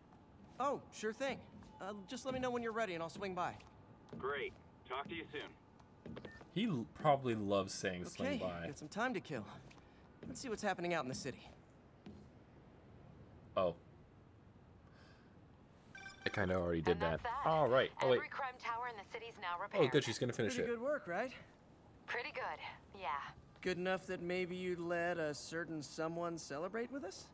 S5: Oh, sure thing. Uh, just let me know when you're ready and I'll swing by.
S3: Great. Talk to you soon.
S2: He l- probably loves saying swing
S5: Okay,
S2: by.
S5: got some time to kill. Let's see what's happening out in the city.
S2: Oh. I kind of already did that.
S8: that.
S2: All right. Oh wait.
S8: Every crime tower in the city's now repaired.
S2: Oh, good. She's gonna finish
S5: Pretty
S2: it.
S5: good work, right?
S8: Pretty good, yeah.
S5: Good enough that maybe you'd let a certain someone celebrate with us?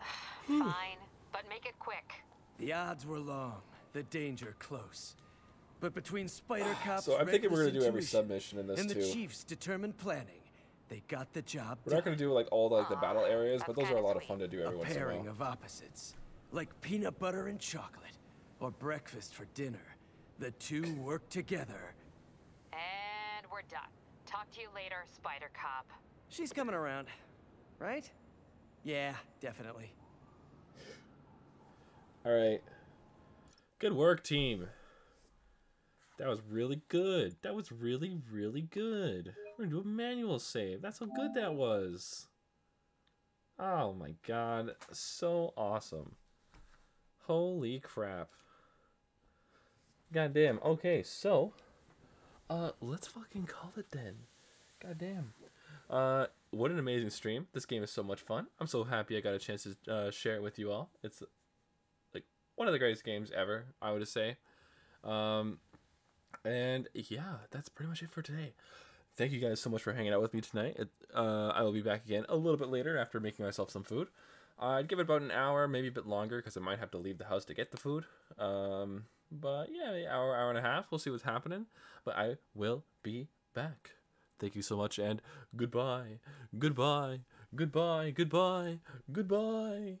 S8: Fine, but make it quick.
S1: The odds were long, the danger close. But between Spider Cop's
S2: So I'm thinking we're gonna do every submission in this
S1: and the
S2: too.
S1: Chief's determined planning, they got the job
S2: We're not gonna do like all like the battle areas, but those are a lot of fun to do every
S1: a
S2: once in a
S1: pairing of opposites, like peanut butter and chocolate, or breakfast for dinner. The two work together.
S8: And we're done. Talk to you later, Spider Cop.
S5: She's coming around, right? Yeah, definitely.
S2: All right. Good work, team. That was really good. That was really, really good. We're gonna do a manual save. That's how good that was. Oh my god. So awesome. Holy crap. God damn. Okay, so uh let's fucking call it then. God damn. Uh what an amazing stream. This game is so much fun. I'm so happy I got a chance to uh, share it with you all. It's like one of the greatest games ever, I would say. Um, and yeah, that's pretty much it for today. Thank you guys so much for hanging out with me tonight. It, uh, I will be back again a little bit later after making myself some food. I'd give it about an hour, maybe a bit longer, because I might have to leave the house to get the food. Um, but yeah, hour, hour and a half. We'll see what's happening. But I will be back. Thank you so much, and goodbye, goodbye, goodbye, goodbye, goodbye.